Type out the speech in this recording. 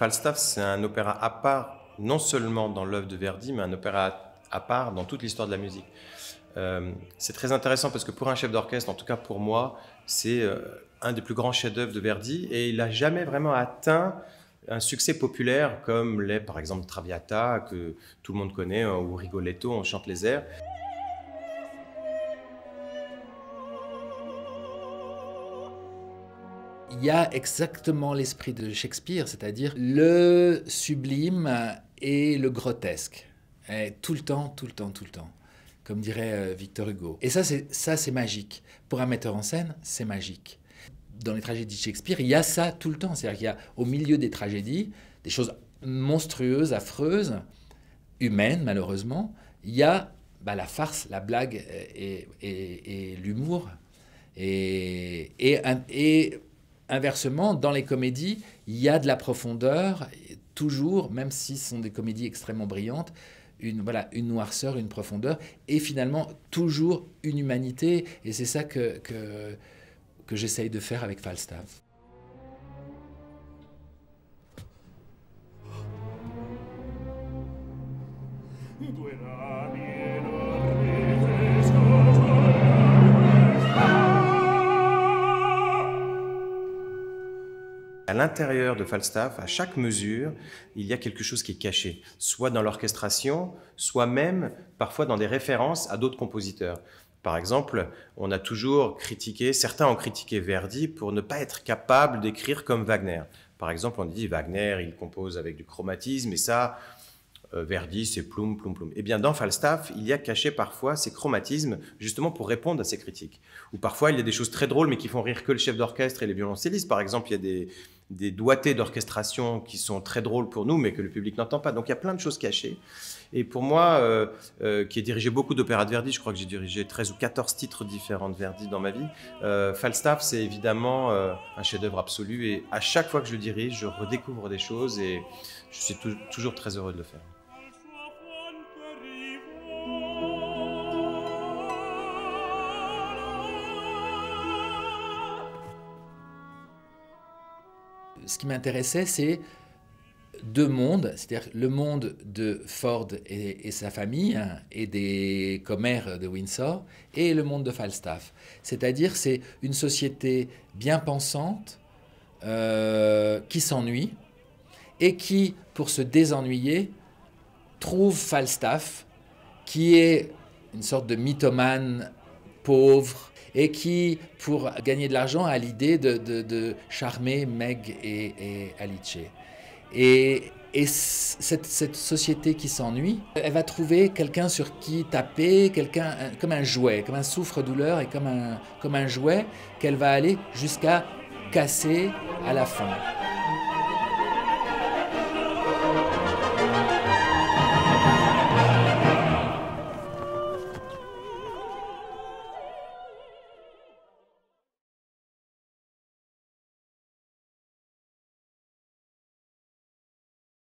Falstaff, c'est un opéra à part, non seulement dans l'œuvre de Verdi, mais un opéra à part dans toute l'histoire de la musique. Euh, c'est très intéressant parce que pour un chef d'orchestre, en tout cas pour moi, c'est euh, un des plus grands chefs-d'œuvre de Verdi et il n'a jamais vraiment atteint un succès populaire comme l'est par exemple Traviata que tout le monde connaît hein, ou Rigoletto, on chante les airs. Il y a exactement l'esprit de Shakespeare, c'est-à-dire le sublime et le grotesque. Et tout le temps, tout le temps, tout le temps comme dirait euh, Victor Hugo. Et ça, c'est magique. Pour un metteur en scène, c'est magique. Dans les tragédies de Shakespeare, il y a ça tout le temps. C'est-à-dire qu'il y a au milieu des tragédies des choses monstrueuses, affreuses, humaines malheureusement. Il y a bah, la farce, la blague et, et, l'humour. Et, inversement, dans les comédies, il y a de la profondeur, toujours, même si ce sont des comédies extrêmement brillantes, une, voilà, une noirceur, une profondeur, et finalement toujours une humanité. Et c'est ça que, que, que j'essaye de faire avec Falstaff. À l'intérieur de Falstaff, à chaque mesure, il y a quelque chose qui est caché, soit dans l'orchestration, soit même parfois dans des références à d'autres compositeurs. Par exemple, on a toujours critiqué, certains ont critiqué Verdi pour ne pas être capable d'écrire comme Wagner. Par exemple, on dit Wagner, il compose avec du chromatisme, et ça, euh, Verdi, c'est ploum, ploum, ploum. Eh bien, dans Falstaff, il y a caché parfois ces chromatismes, justement pour répondre à ces critiques. Ou parfois, il y a des choses très drôles, mais qui font rire que le chef d'orchestre et les violoncellistes. Par exemple, il y a des, des doigtés d'orchestration qui sont très drôles pour nous, mais que le public n'entend pas. Donc, il y a plein de choses cachées. Et pour moi, euh, euh, qui ai dirigé beaucoup d'opéras de Verdi, je crois que j'ai dirigé 13 ou 14 titres différents de Verdi dans ma vie, Falstaff, c'est évidemment un chef-d'œuvre absolu. Et à chaque fois que je le dirige, je redécouvre des choses et je suis toujours très heureux de le faire. Ce qui m'intéressait, c'est deux mondes, c'est-à-dire le monde de Ford et, sa famille hein, et des commères de Windsor et le monde de Falstaff. C'est-à-dire c'est une société bien pensante euh, qui s'ennuie et qui, pour se désennuyer, trouve Falstaff qui est une sorte de mythomane pauvre, et qui, pour gagner de l'argent, a l'idée de, charmer Meg et, Alice. Et, cette, société qui s'ennuie, elle va trouver quelqu'un sur qui taper, quelqu'un comme un jouet, comme un souffre-douleur et comme un, comme un jouet qu'elle va aller jusqu'à casser à la fin.